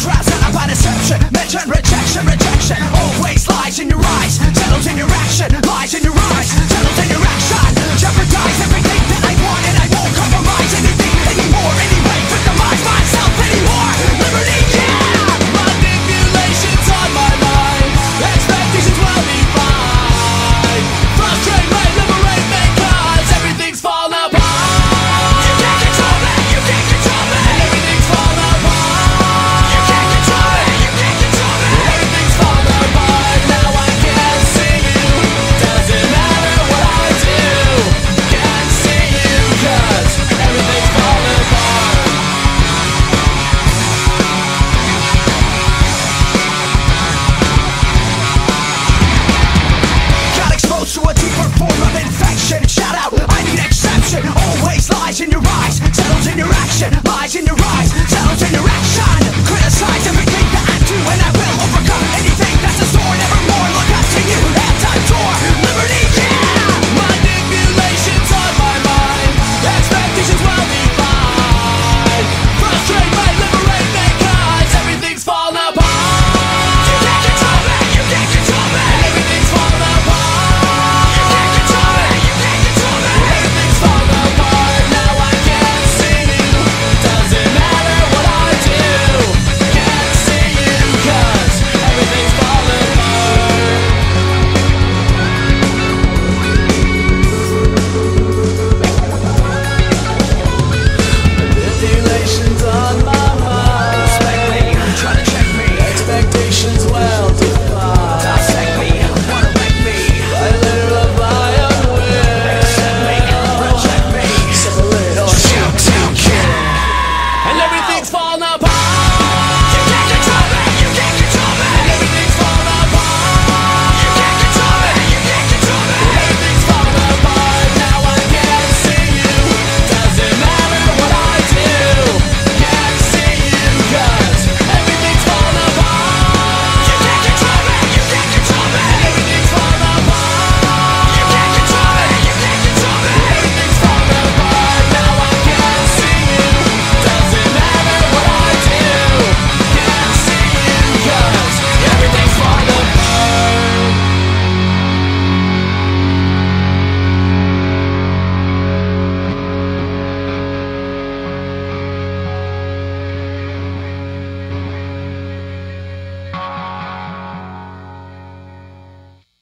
Trapped, set up by deception. Mention rejection, rejection. Always lies in your eyes. Settles in your action, lies in your eyes.